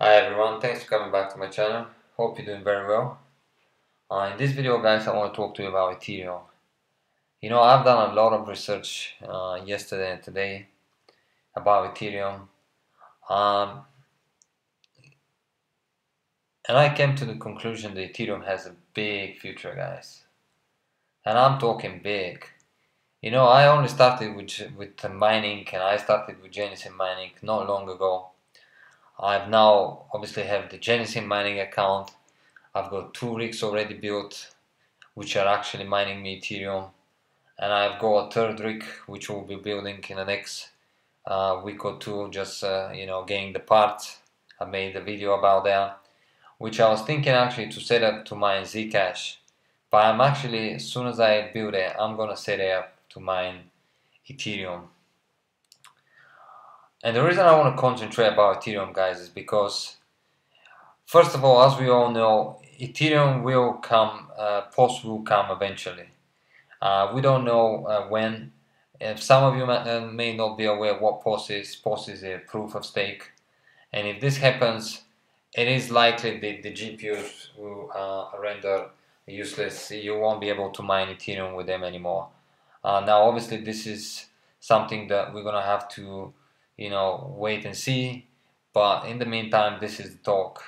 Hi everyone, thanks for coming back to my channel. Hope you're doing very well. Uh, in this video guys I want to talk to you about Ethereum. You know I've done a lot of research uh, yesterday and today about Ethereum. Um, and I came to the conclusion that Ethereum has a big future guys. And I'm talking big. You know I only started with, with mining and I started with Genesis mining not long ago I've now obviously have the Genesis mining account. I've got two rigs already built, which are actually mining me Ethereum, and I've got a third rig which we'll be building in the next uh, week or two. Just uh, you know, getting the parts. I made a video about that, which I was thinking actually to set up to mine Zcash, but I'm actually as soon as I build it, I'm gonna set it up to mine Ethereum. And the reason I want to concentrate about Ethereum, guys, is because, first of all, as we all know, Ethereum will come, uh, POS will come eventually. Uh, we don't know uh, when. If some of you may, uh, may, not be aware what POS is, POS is a proof of stake. And if this happens, it is likely that the GPUs will uh, render useless. You won't be able to mine Ethereum with them anymore. Uh, now, obviously, this is something that we're going to have to you know, wait and see. But in the meantime, this is the talk.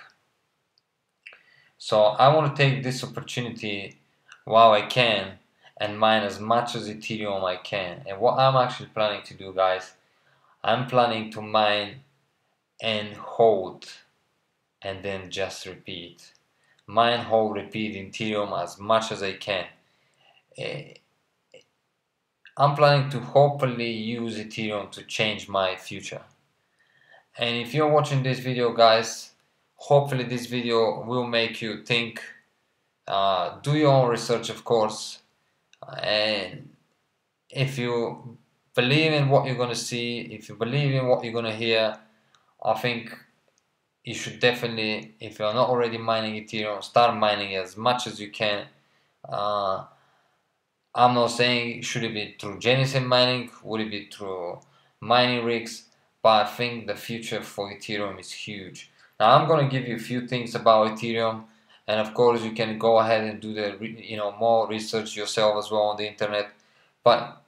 So I want to take this opportunity while I can and mine as much as Ethereum I can. And what I'm actually planning to do, guys, I'm planning to mine and hold and then just repeat. Mine, hold, repeat Ethereum as much as I can. Eh, I'm planning to hopefully use Ethereum to change my future. And if you're watching this video guys, hopefully this video will make you think, uh, do your own research of course, and if you believe in what you're going to see, if you believe in what you're going to hear, I think you should definitely, if you're not already mining Ethereum, start mining as much as you can. Uh, I'm not saying should it be through Genesis mining, would it be through mining rigs, but I think the future for Ethereum is huge. Now I'm going to give you a few things about Ethereum, and of course you can go ahead and do the you know more research yourself as well on the internet. But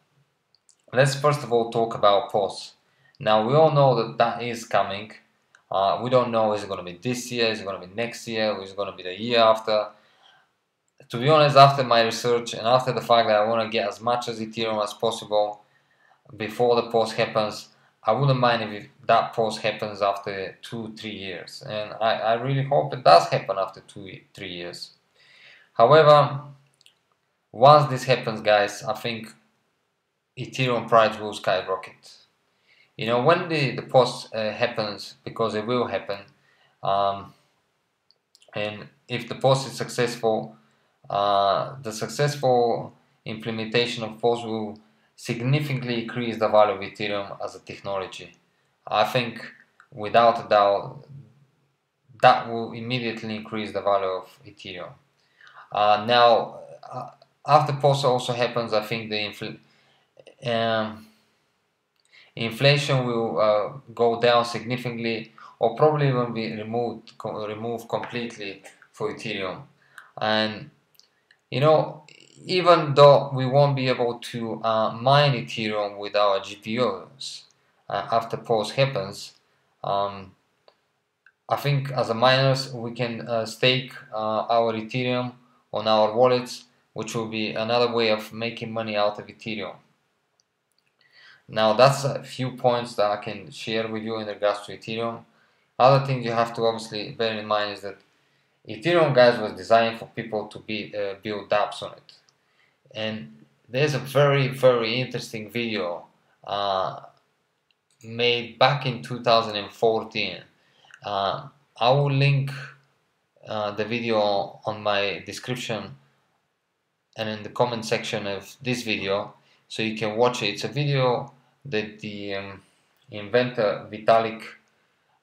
let's first of all talk about POS. Now we all know that that is coming. Uh, we don't know is it going to be this year, is it to be next year, is it to be the year after to be honest, after my research and after the fact that I want to get as much as Ethereum as possible before the POS happens, I wouldn't mind if that POS happens after two, three years. And I, I really hope it does happen after two, three years. However, once this happens, guys, I think Ethereum price will skyrocket. You know, when the, the POS uh, happens, because it will happen, um, and if the POS is successful, uh, the successful implementation of POS will significantly increase the value of Ethereum as a technology. I think without a doubt that will immediately increase the value of Ethereum. Uh, now, uh, after POS also happens, I think the infl um, inflation will uh, go down significantly or probably even be removed, removed completely for Ethereum. And you know, even though we won't be able to uh, mine Ethereum with our GPUs uh, after POS happens, um, I think as a miners we can uh, stake uh, our Ethereum on our wallets, which will be another way of making money out of Ethereum. Now that's a few points that I can share with you in regards to Ethereum. Other thing you have to obviously bear in mind is that Ethereum guys was designed for people to be uh, build apps on it. And there's a very very interesting video uh, made back in 2014 uh, I will link uh, the video on my description and in the comment section of this video so you can watch it. It's a video that the um, inventor Vitalik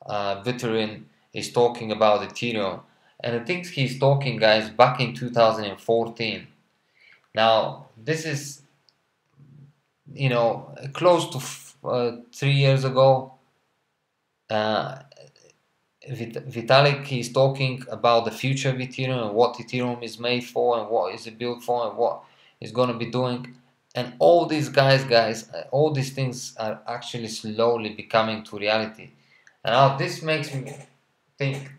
uh, Buterin is talking about Ethereum and I think he's talking guys back in 2014 now this is you know close to uh, three years ago uh, Vit- Vitalik is talking about the future of Ethereum and what Ethereum is made for and what is it built for and what is going to be doing. And all these guys, guys, uh, all these things are actually slowly becoming to reality. And now this makes me think,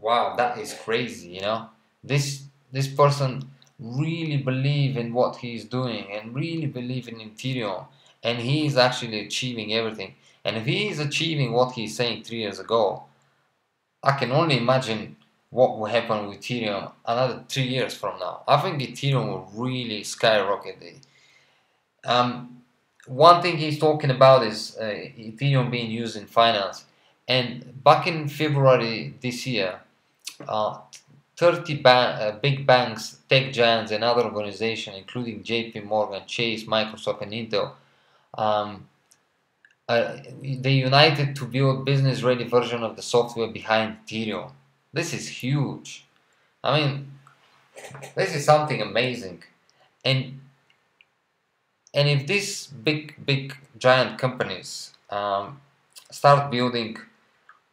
wow, that is crazy, you know? This this person really believe in what he's doing and really believe in Ethereum and he is actually achieving everything. And if he is achieving what he's saying three years ago, I can only imagine what will happen with Ethereum another three years from now. I think Ethereum will really skyrocket. Um, one thing he's talking about is uh, Ethereum being used in finance. And back in February this year, uh, 30 ba uh, big banks, tech giants, and other organizations, including JP Morgan, Chase, Microsoft, and Intel, um, uh, they united to build business-ready version of the software behind Ethereum. This is huge. I mean, this is something amazing. And and if these big, big, giant companies um, start building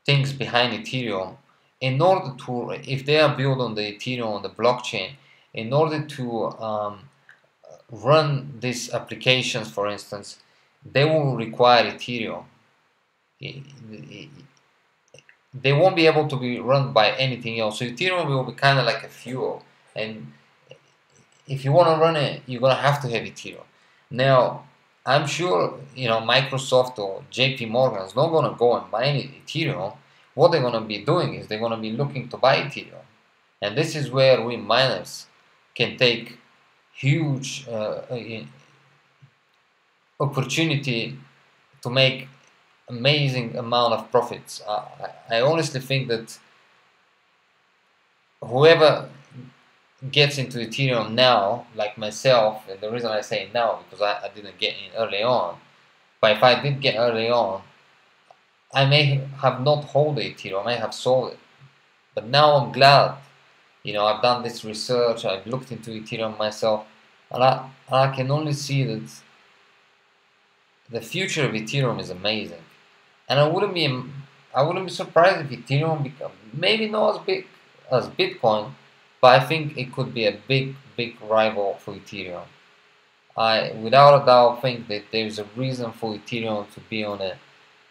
things behind Ethereum, in order to, if they are built on the Ethereum on the blockchain, in order to um, run these applications, for instance, they will require Ethereum. They won't be able to be run by anything else. So Ethereum will be kind of like a fuel. And if you want to run it, you're going to have to have Ethereum. Now, I'm sure, you know, Microsoft or JP Morgan is not going to go and buy any Ethereum. What they're going to be doing is they're going to be looking to buy Ethereum. And this is where we miners can take huge uh, opportunity to make amazing amount of profits. I, I honestly think that whoever gets into Ethereum now, like myself, and the reason I say now because I, I didn't get in early on, but if I did get early on, I may have not hold Ethereum, I may have sold it. But now I'm glad, you know, I've done this research, I've looked into Ethereum myself, and I, I can only see that the future of Ethereum is amazing, and I wouldn't be I wouldn't be surprised if Ethereum become maybe not as big as Bitcoin, but I think it could be a big big rival for Ethereum. I without a doubt think that there's a reason for Ethereum to be on a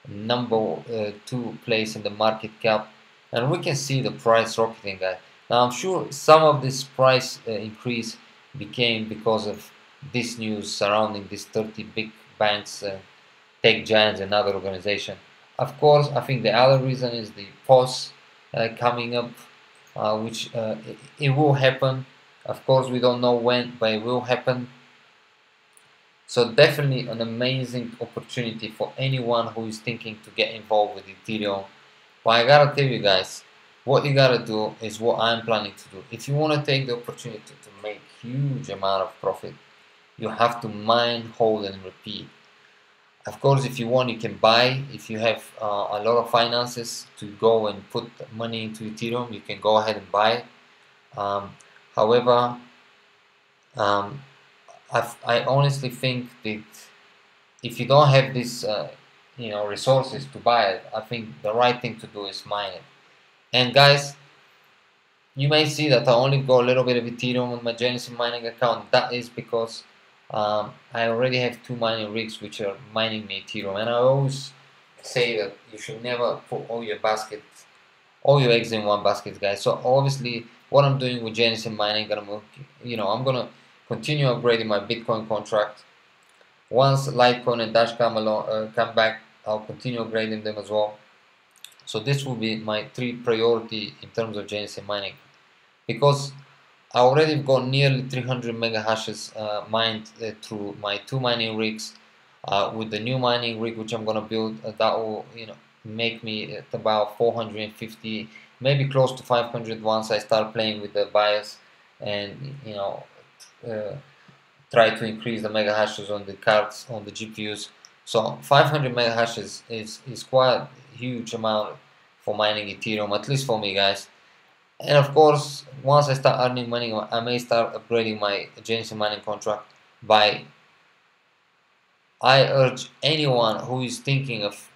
number uh, two place in the market cap, and we can see the price rocketing. Guys. Now I'm sure some of this price uh, increase became because of this news surrounding these 30 big banks, uh, tech giants, and other organizations. Of course, I think the other reason is the POS uh, coming up, uh, which uh, it, it, will happen. Of course, we don't know when, but it will happen. So definitely an amazing opportunity for anyone who is thinking to get involved with Ethereum. But I gotta tell you guys, what you gotta do is what I'm planning to do. If you want to take the opportunity to make huge amount of profit, you have to mine, hold, and repeat. Of course, if you want, you can buy. If you have uh, a lot of finances to go and put money into Ethereum, you can go ahead and buy. Um, however, um, i honestly think that if you don't have these, uh, you know, resources to buy it, I think the right thing to do is mine it. And guys, you may see that I only go a little bit of Ethereum on my Genesis mining account. That is because um, I already have two mining rigs which are mining me Ethereum and I always say that you should never put all your baskets all your eggs in one basket guys so obviously what I'm doing with Genesis mining I'm gonna, you know I'm gonna continue upgrading my Bitcoin contract. Once Litecoin and Dash come along uh, come back I'll continue upgrading them as well. So this will be my three priority in terms of Genesis mining. Because I already got nearly 300 mega hashes uh, mined uh, through my two mining rigs. Uh, with the new mining rig which I'm gonna build, uh, that will you know make me at about 450, maybe close to 500 once I start playing with the BIOS and you know Uh, try to increase the mega hashes on the cards on the GPUs. So 500 mega hashes is is quite a huge amount for mining Ethereum, at least for me, guys and of course once I start earning money I may start upgrading my Genesis mining contract by I urge anyone who is thinking of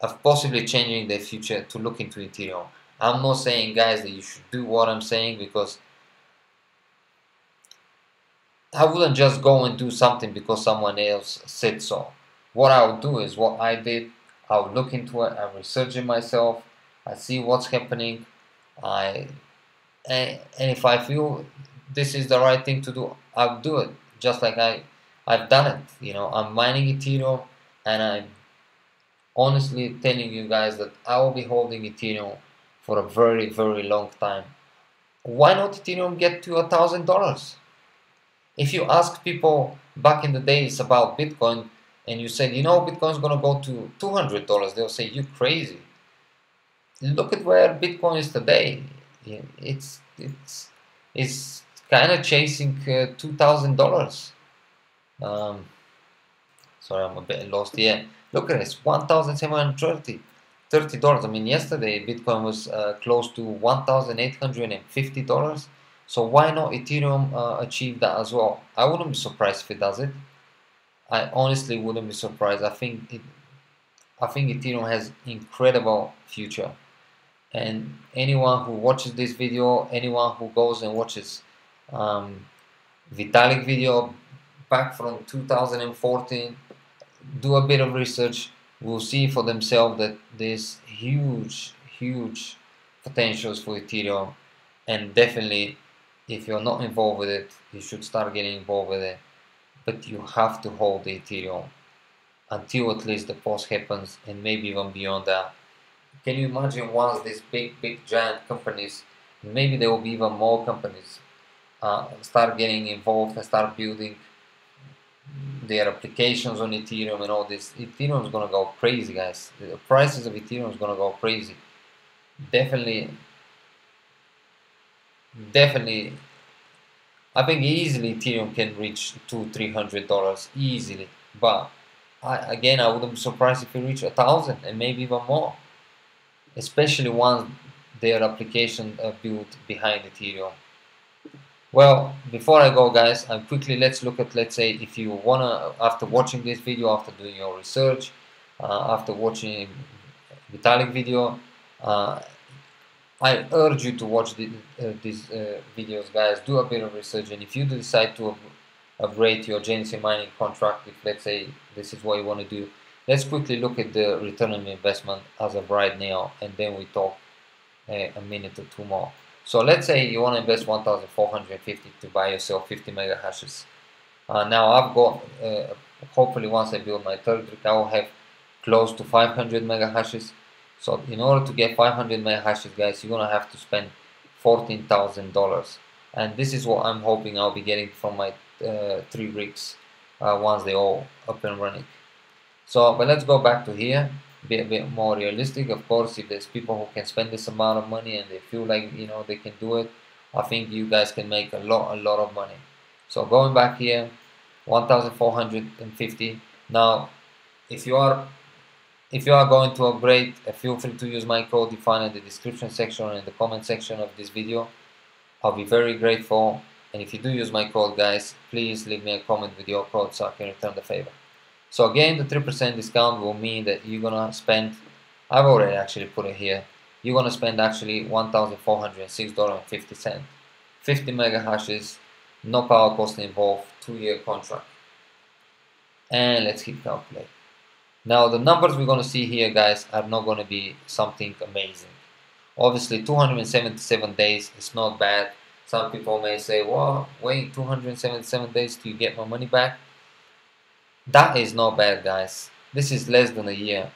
of possibly changing their future to look into Ethereum. I'm not saying, guys, that you should do what I'm saying because I wouldn't just go and do something because someone else said so. What I would do is what I did. I would look into it. I research it myself. I see what's happening. I and, and if I feel this is the right thing to do, I'll do it. Just like I I've done it. You know, I'm mining Ethereum and I'm honestly telling you guys that I will be holding Ethereum for a very, very long time. Why not Ethereum get to a thousand dollars? If you ask people back in the days about Bitcoin and you said, you know, Bitcoin's going to go to $200, they'll say, you crazy. Look at where Bitcoin is today. It's, it's, it's kind of chasing uh, $2,000. Um, sorry, I'm a bit lost here. Look at this, 1,730. $30. I mean, yesterday Bitcoin was uh, close to $1,850. So why not Ethereum uh, achieve that as well? I wouldn't be surprised if it does it. I honestly wouldn't be surprised. I think it, I think Ethereum has incredible future. And anyone who watches this video, anyone who goes and watches um, Vitalik video back from 2014, do a bit of research, will see for themselves that there's huge, huge potentials for Ethereum. And definitely, if you're not involved with it, you should start getting involved with it. But you have to hold the Ethereum until at least the POS happens and maybe even beyond that. Can you imagine once these big, big, giant companies, maybe there will be even more companies, uh, start getting involved and start building their applications on Ethereum and all this. Ethereum is gonna go crazy, guys. The prices of Ethereum is gonna go crazy. Definitely, definitely. I think easily Ethereum can reach two, three hundred dollars easily. But I, again, I wouldn't be surprised if it reach a thousand and maybe even more. Especially once their application uh, built behind Ethereum. Well, before I go guys, and quickly let's look at, let's say, if you wanna, after watching this video, after doing your research, uh, after watching Vitalik video, uh, I urge you to watch the, uh, these uh, videos guys, do a bit of research, and if you decide to upgrade your Genesis mining contract, if let's say this is what you want to do, let's quickly look at the return on investment as of right now, and then we talk uh, a minute or two more. So let's say you want to invest 1,450 to buy yourself 50 mega hashes. Uh, now I've got, uh, hopefully once I build my third rig, I will have close to 500 mega hashes. So in order to get 500 mega hashes, guys, you're gonna have to spend $14,000. And this is what I'm hoping I'll be getting from my uh, three rigs uh, once they all up and running. So, but let's go back to here be a bit more realistic. Of course, if there's people who can spend this amount of money and they feel like you know they can do it, I think you guys can make a lot, a lot of money. So going back here, 1,450. Now, if you are if you are going to upgrade, uh, feel free to use my code defined in the description section and in the comment section of this video. I'll be very grateful. And if you do use my code, guys, please leave me a comment with your code so I can return the favor. So again, the 3% discount will mean that you're gonna spend, I've already actually put it here, you're gonna spend actually $1,406.50. 50 mega hashes, no power cost involved, two year contract. And let's hit calculate. Now the numbers we're gonna see here guys are not gonna be something amazing. Obviously 277 days is not bad. Some people may say, well, wait 277 days to you get my money back. That is not bad, guys. This is less than a year.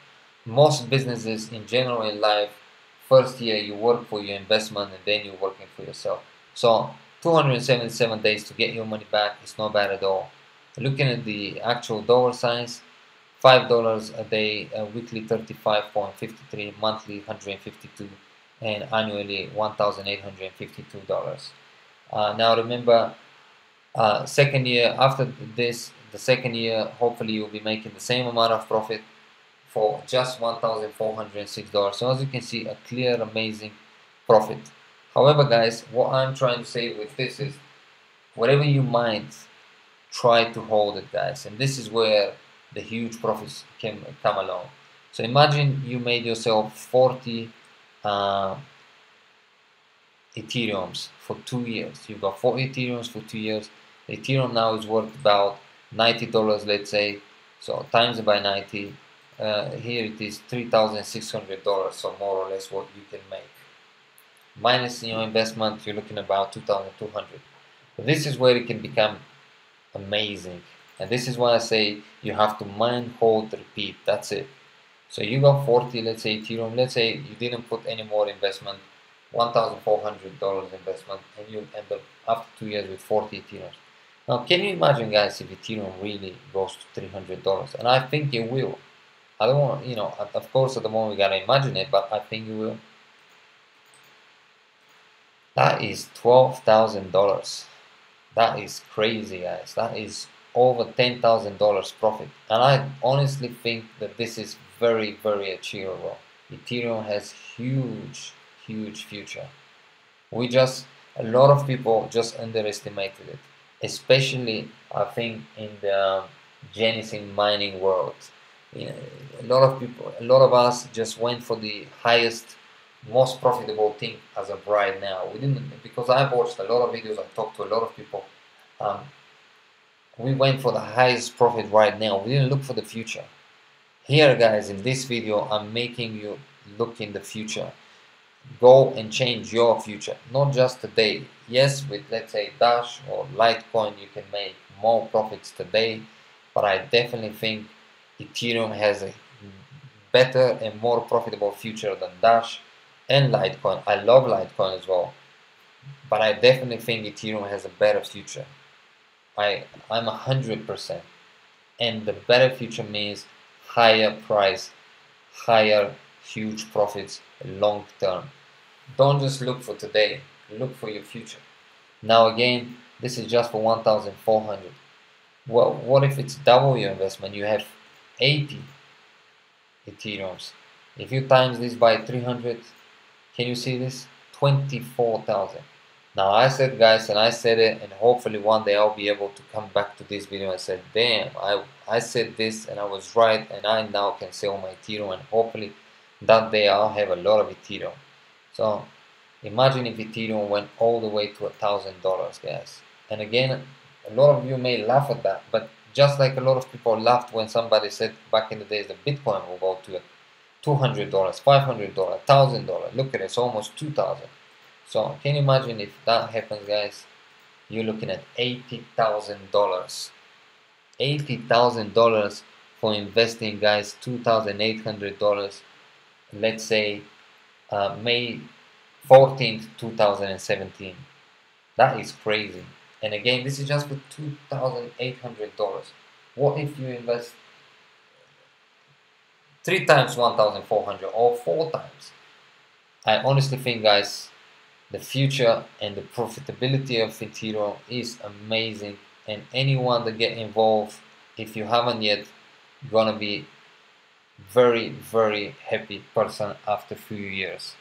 Most businesses in general in life, first year you work for your investment and then you're working for yourself. So 277 days to get your money back is not bad at all. Looking at the actual dollar signs, $5 a day, a weekly 35.53, monthly 152 and annually $1,852. Uh, now remember, uh, second year after this the second year hopefully you'll be making the same amount of profit for just $1,406 so as you can see a clear amazing profit however guys what I'm trying to say with this is whatever you might try to hold it guys and this is where the huge profits can come along So imagine you made yourself 40 uh, Ethereums for two years. You've got 40 Ethereums for two years. The Ethereum now is worth about $90, let's say. So times by 90. Uh, here it is $3,600, so more or less what you can make. Minus your investment, you're looking about 2,200. This is where it can become amazing. And this is why I say you have to mine, hold, repeat. That's it. So you got 40, let's say Ethereum. Let's say you didn't put any more investment, $1,400 investment, and you end up after two years with 40 Ethereum. Now, can you imagine, guys, if Ethereum really goes to $300? And I think it will. I don't want, you know, of course, at the moment we gotta imagine it, but I think it will. That is $12,000. That is crazy, guys. That is over $10,000 profit. And I honestly think that this is very, very achievable. Ethereum has huge, huge future. We just, a lot of people just underestimated it. Especially, I think, in the Genesis mining world. You know, a lot of people, a lot of us just went for the highest most profitable thing as of right now. We didn't because I've watched a lot of videos. I talked to a lot of people. Um, we went for the highest profit right now. We didn't look for the future. Here, guys, in this video, I'm making you look in the future. Go and change your future, not just today. Yes, with let's say Dash or Litecoin, you can make more profits today, but I definitely think Ethereum has a better and more profitable future than Dash and Litecoin. I love Litecoin as well, but I definitely think Ethereum has a better future. I I'm a hundred percent, and the better future means higher price, higher huge profits long term. Don't just look for today. Look for your future. Now again, this is just for 1,400. Well, what if it's double your investment? You have 80 Ethereums. If you times this by 300, can you see this? 24,000. Now I said guys and I said it and hopefully one day I'll be able to come back to this video and say damn I, I said this and I was right and I now can sell my Ethereum and hopefully that day I'll have a lot of Ethereum. So imagine if Ethereum went all the way to a thousand dollars guys. And again a lot of you may laugh at that but just like a lot of people laughed when somebody said back in the days that Bitcoin will go to $200, $500, $1,000. Look at it, it's almost 2000 So can you imagine if that happens, guys? You're looking at $80,000. $80,000 for investing, guys, $2,800. Let's say uh, May 14th, 2017. That is crazy. And again, this is just for $2,800. What if you invest three times 1400 or four times i honestly think guys the future and the profitability of ethereum is amazing and anyone that get involved if you haven't yet gonna be very very happy person after few years.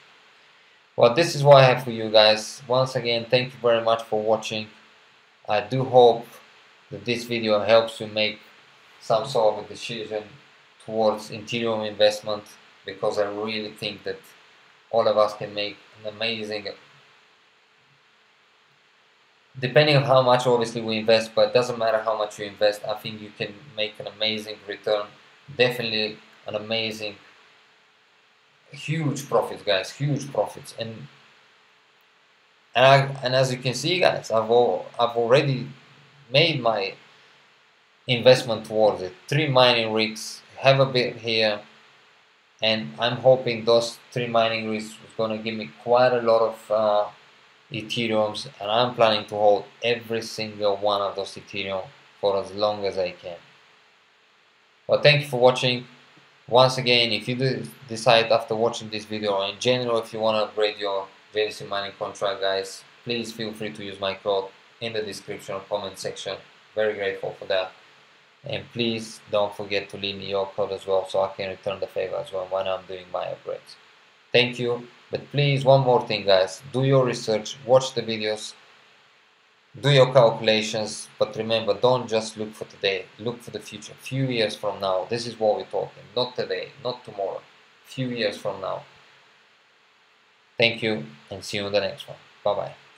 Well this is what i have for you guys. Once again thank you very much for watching. I do hope that this video helps you make some sort of a decision towards Ethereum investment because I really think that all of us can make an amazing depending on how much obviously we invest but it doesn't matter how much you invest I think you can make an amazing return. Definitely an amazing huge profits guys huge profits. And and, I, and as you can see guys I've, all, I've already made my investment towards it. Three mining rigs have a bit here and I'm hoping those three mining rigs is going to give me quite a lot of uh, Ethereums and I'm planning to hold every single one of those Ethereum for as long as I can. Well thank you for watching. Once again if you decide after watching this video or in general if you want to upgrade your Genesis mining contract guys please feel free to use my code in the description or comment section. Very grateful for that and please don't forget to leave me your code as well so I can return the favor as well when I'm doing my upgrades thank you but please one more thing guys. Do your research watch the videos do your calculations but remember don't just look for today look for the future. Few years from now this is what we're talking. Not today not tomorrow. Few years from now. Thank you and see you in the next one. Bye bye